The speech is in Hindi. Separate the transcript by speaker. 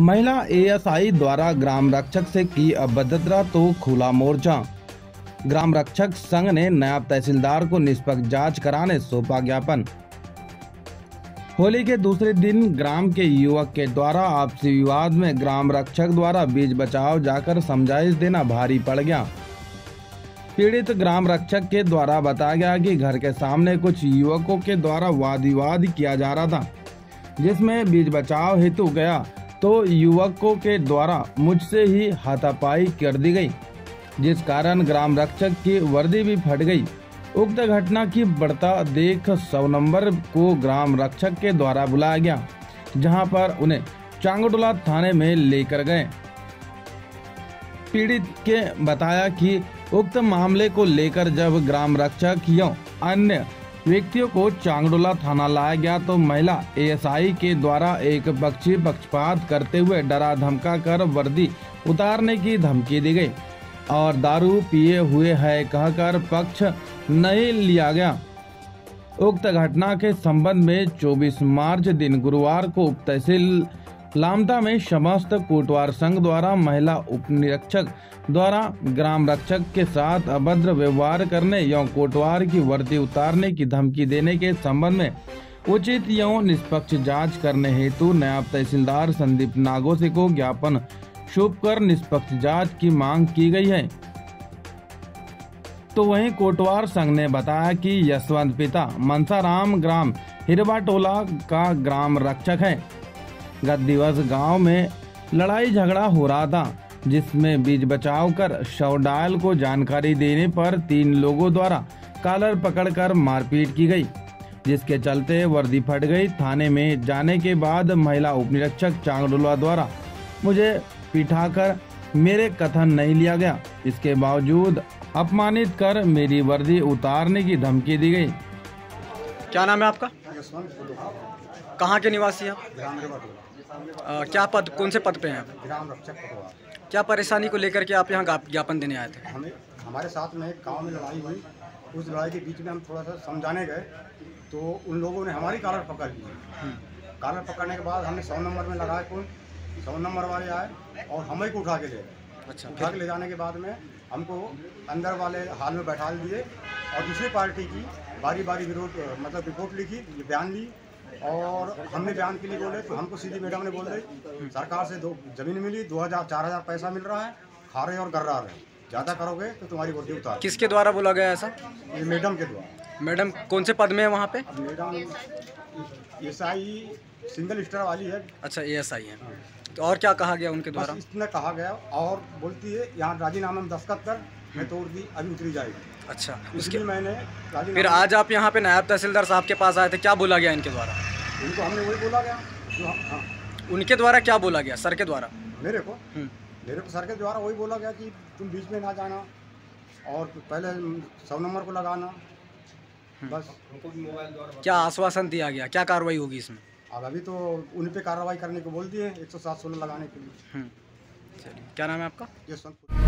Speaker 1: महिला एएसआई द्वारा ग्राम रक्षक से की अभद्रता तो खुला मोर्चा। ग्राम रक्षक संघ ने नायब तहसीलदार को निष्पक्ष जाँच कराने सौंपा ज्ञापन। होली के दूसरे दिन ग्राम के युवक के द्वारा आपसी विवाद में ग्राम रक्षक द्वारा बीज बचाव जाकर समझाइश देना भारी पड़ गया। पीड़ित ग्राम रक्षक के द्वारा बताया गया कि घर के सामने कुछ युवकों के द्वारा वाद विवाद किया जा रहा था, जिसमें बीज बचाव हेतु गया। तो युवकों के द्वारा मुझसे ही हाथापाई कर दी गई, जिस कारण ग्राम रक्षक की वर्दी भी फट गई। उक्त घटना की बढ़ता देख सौ नंबर को ग्राम रक्षक के द्वारा बुलाया गया, जहाँ पर उन्हें चांगडोला थाने में लेकर गए। पीड़ित के बताया कि उक्त मामले को लेकर जब ग्राम रक्षक अन्य व्यक्तियों को चांगडोला थाना लाया गया तो महिला एएसआई के द्वारा एक पक्षी पक्षपात करते हुए डरा धमका कर वर्दी उतारने की धमकी दी गई और दारू पिए हुए है कहकर पक्ष नहीं लिया गया। उक्त घटना के संबंध में 24 मार्च दिन गुरुवार को उप तहसील लामता में समस्त कोटवार संघ द्वारा, महिला उप निरीक्षक द्वारा ग्राम रक्षक के साथ अभद्र व्यवहार करने एवं कोटवार की वर्दी उतारने की धमकी देने के संबंध में उचित एवं निष्पक्ष जाँच करने हेतु नायब तहसीलदार संदीप नागोसे को ज्ञापन सौंप कर निष्पक्ष जाँच की मांग की गई है। तो वहीं कोटवार संघ ने बताया कि यशवंत पिता मनसाराम ग्राम हिरवा टोला का ग्राम रक्षक है। गत दिवस गाँव में लड़ाई झगड़ा हो रहा था, जिसमें बीज बचाव कर शव डायल को जानकारी देने पर तीन लोगों द्वारा कालर पकड़कर मारपीट की गई, जिसके चलते वर्दी फट गई। थाने में जाने के बाद महिला उप निरीक्षक चांगडोला द्वारा मुझे पिठाकर मेरे कथन नहीं लिया गया। इसके बावजूद अपमानित कर मेरी वर्दी उतारने की धमकी दी गई।
Speaker 2: क्या नाम है आपका? कहाँ के निवासी हैं अ, क्या पद कौन से पद पे हैं? आप
Speaker 3: ग्राम रक्षक
Speaker 2: क्या परेशानी को लेकर के आप यहाँ ज्ञापन देने आए थे?
Speaker 3: हमें हमारे साथ में एक गाँव में लड़ाई हुई। उस लड़ाई के बीच में हम थोड़ा सा समझाने गए तो उन लोगों ने हमारी कालर पकड़ ली। कालर पकड़ने के बाद हमने सौ नंबर में लगाए कौन? सौ नंबर वाले आए और हमें को उठा के ले गए।
Speaker 2: अच्छा।
Speaker 3: उठा के ले जाने के बाद में हमको अंदर वाले हाल में बैठा दिए और दूसरी पार्टी की बारी बारी विरोध मतलब रिपोर्ट लिखी बयान ली। और हमने बयान के लिए बोले तो हमको सीधी मैडम ने बोले सरकार से दो ज़मीन मिली दो हज़ार चार हज़ार पैसा मिल रहा है खा रहे और कर रहा ज़्यादा करोगे तो तुम्हारी वर्दी उतार
Speaker 2: किसके द्वारा बोला गया ऐसा?
Speaker 3: ये मैडम के द्वारा।
Speaker 2: मैडम कौन से पद में है वहाँ पे?
Speaker 3: Madam S I single star वाली है।
Speaker 2: अच्छा ए एस आई है। तो और क्या कहा गया उनके द्वारा?
Speaker 3: इसने कहा गया और बोलती है यहाँ राजीनामा में दस्तखत कर मैं तोड़ दी अभी उतरी जाएगी।
Speaker 2: अच्छा उसके
Speaker 3: इसलिए मैंने
Speaker 2: फिर आज आप यहाँ पे नायब तहसीलदार साहब के पास आए थे क्या बोला गया इनके द्वारा?
Speaker 3: उनको हमने वही बोला गया जो हम- हाँ।
Speaker 2: उनके द्वारा क्या बोला गया सर के द्वारा?
Speaker 3: मेरे को?
Speaker 2: हम्म,
Speaker 3: मेरे को सर के द्वारा वही बोला गया कि तुम बीच में ना जाना और पहले सौ नंबर को लगाना बस।
Speaker 2: क्या आश्वासन दिया गया क्या कार्रवाई होगी इसमें?
Speaker 3: अब अभी तो उन पे कार्रवाई करने को बोल दिए एक सौ सात सोलह लगाने के लिए।
Speaker 2: हम्म, चलिए क्या नाम है आपका?
Speaker 3: यशवंत।